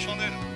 双队的